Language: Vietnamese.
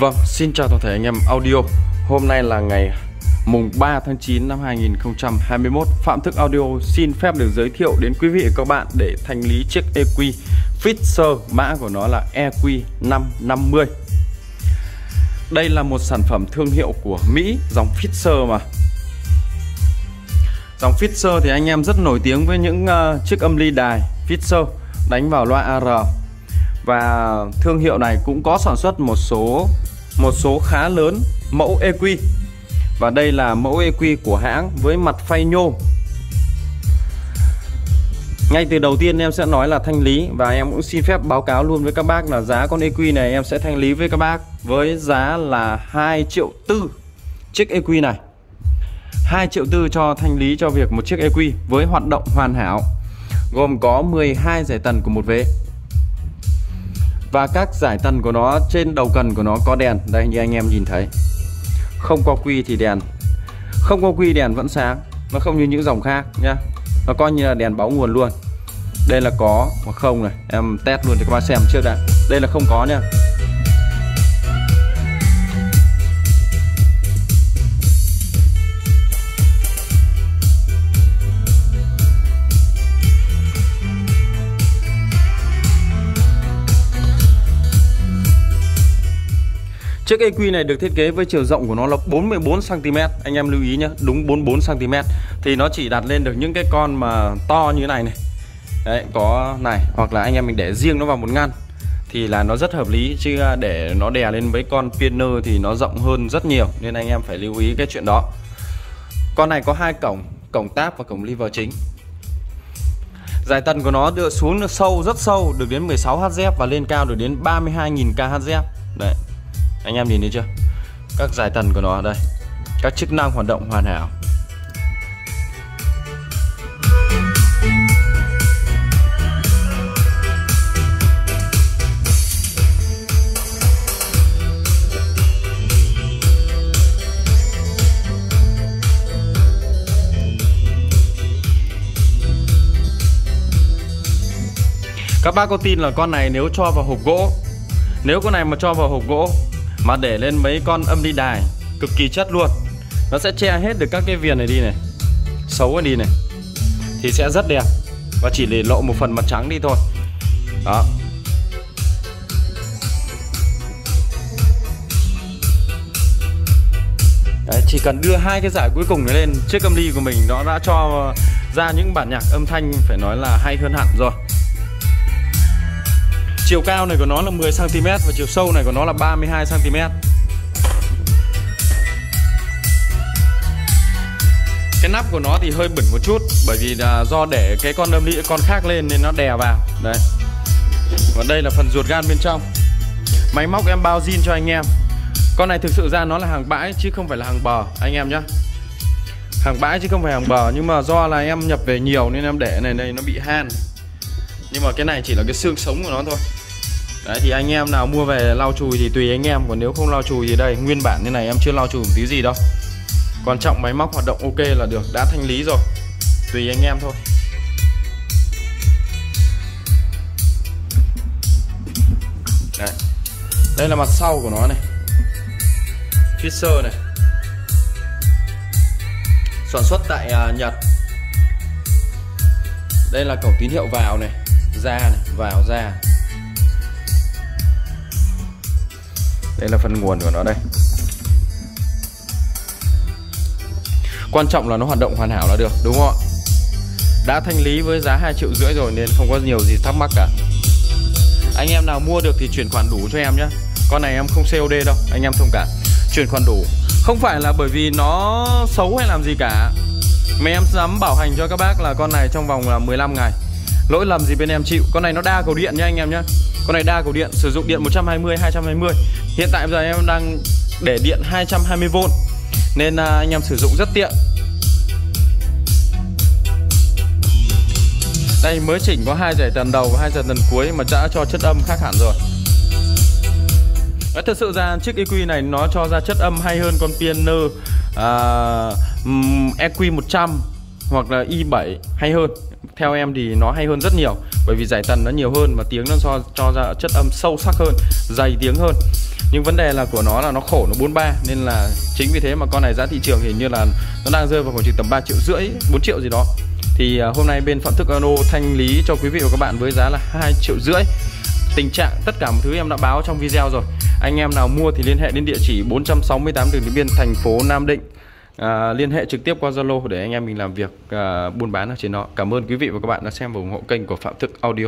Vâng, xin chào toàn thể anh em audio. Hôm nay là ngày mùng 3 tháng 9 năm 2021 Phạm Thức Audio xin phép được giới thiệu đến quý vị và các bạn để thanh lý chiếc EQ Fisher Mã của nó là EQ550 Đây là một sản phẩm thương hiệu của Mỹ dòng Fisher mà. Dòng Fisher thì anh em rất nổi tiếng với những uh, chiếc âm ly đài Fisher đánh vào loa AR và thương hiệu này cũng có sản xuất một số một số khá lớn, mẫu EQ và đây là mẫu EQ của hãng với mặt phay nhôm. Ngay từ đầu tiên em sẽ nói là thanh lý và em cũng xin phép báo cáo luôn với các bác là giá con EQ này em sẽ thanh lý với các bác với giá là 2 triệu tư chiếc EQ này. 2 triệu tư cho thanh lý cho việc một chiếc EQ với hoạt động hoàn hảo, gồm có 12 giải tần của một vế và các giải tần của nó trên đầu cần của nó có đèn. Đây, như anh em nhìn thấy. Không có quy thì đèn. Không có quy, đèn vẫn sáng. Nó không như những dòng khác, nhá. Nó coi như là đèn báo nguồn luôn. Đây là có hoặc không này. Em test luôn cho các bạn xem trước đã. Đây là không có nha Chiếc EQ này được thiết kế với chiều rộng của nó là 44 cm. Anh em lưu ý nhé, đúng 44 cm thì nó chỉ đặt lên được những cái con mà to như thế này này. Đấy, có này hoặc là anh em mình để riêng nó vào một ngăn thì là nó rất hợp lý chứ à, để nó đè lên với con piano thì nó rộng hơn rất nhiều nên anh em phải lưu ý cái chuyện đó. Con này có hai cổng, cổng táp và cổng lever chính. Giải tần của nó đưa xuống được sâu rất sâu được đến 16 Hz và lên cao được đến 32.000 kHz. Đấy, anh em nhìn thấy chưa? Các giải tần của nó đây. Các chức năng hoạt động hoàn hảo. Các bác có tin là con này nếu cho vào hộp gỗ, Nếu con này mà cho vào hộp gỗ mà để lên mấy con âm đi đài cực kỳ chất luôn. Nó sẽ che hết được các cái viền này đi này xấu đi này thì sẽ rất đẹp. Và chỉ để lộ một phần mặt trắng đi thôi. Đó. Đấy, chỉ cần đưa hai cái giải cuối cùng này lên chiếc âm ly của mình nó đã cho ra những bản nhạc âm thanh phải nói là hay hơn hẳn rồi. Chiều cao này của nó là 10cm và chiều sâu này của nó là 32cm Cái nắp của nó thì hơi bẩn một chút, Bởi vì là do để cái con âm ly, con khác lên nên nó đè vào. Đấy. Và đây là phần ruột gan bên trong. Máy móc em bao zin cho anh em. Con này thực sự ra nó là hàng bãi chứ không phải là hàng bờ, anh em nhé Hàng bãi chứ không phải hàng bờ, Nhưng mà do là em nhập về nhiều nên em để này, đây nó bị han. Nhưng mà cái này chỉ là cái xương sống của nó thôi. Đấy thì anh em nào mua về lau chùi thì tùy anh em Còn nếu không lau chùi thì đây nguyên bản như này em chưa lau chùi một tí gì đâu. Còn trọng máy móc hoạt động ok là được Đã thanh lý rồi Tùy anh em thôi. Đấy. Đây là mặt sau của nó này. Fisher này. Sản xuất tại uh, Nhật. Đây là cổng tín hiệu vào này Ra này, vào ra. Đây là phần nguồn của nó đây. Quan trọng là nó hoạt động hoàn hảo là được, đúng không ạ? Đã thanh lý với giá 2 triệu rưỡi rồi nên không có nhiều gì thắc mắc cả. Anh em nào mua được thì chuyển khoản đủ cho em nhé con này em không COD đâu, anh em thông cảm. Chuyển khoản đủ. Không phải là bởi vì nó xấu hay làm gì cả. Mà em dám bảo hành cho các bác là con này trong vòng là 15 ngày lỗi lầm gì bên em chịu? Con này nó đa cầu điện nha anh em nhé con này đa cầu điện sử dụng điện 120 220 Hiện tại bây giờ em đang để điện 220V Nên à, anh em sử dụng rất tiện. Đây mới chỉnh có hai giải tần đầu và hai giải tần cuối mà đã cho chất âm khác hẳn rồi. Thật sự ra chiếc EQ này nó cho ra chất âm hay hơn con piano uh, EQ 100 hoặc là i7 hay hơn. Theo em thì nó hay hơn rất nhiều Bởi vì giải tần nó nhiều hơn và tiếng nó cho, cho ra chất âm sâu sắc hơn, dày tiếng hơn. Nhưng vấn đề là của nó là nó khổ nó 43 nên là chính vì thế mà con này giá thị trường hình như là nó đang rơi vào khoảng chừng tầm 3 triệu rưỡi 4 triệu gì đó. Thì à, hôm nay bên Phạm Thức ano thanh lý cho quý vị và các bạn với giá là 2 triệu rưỡi. Tình trạng tất cả mọi thứ em đã báo trong video rồi. Anh em nào mua thì liên hệ đến địa chỉ 468 đường Điện Biên thành phố Nam Định à, liên hệ trực tiếp qua Zalo để anh em mình làm việc à, buôn bán ở trên đó. Cảm ơn quý vị và các bạn đã xem và ủng hộ kênh của Phạm Thức Audio.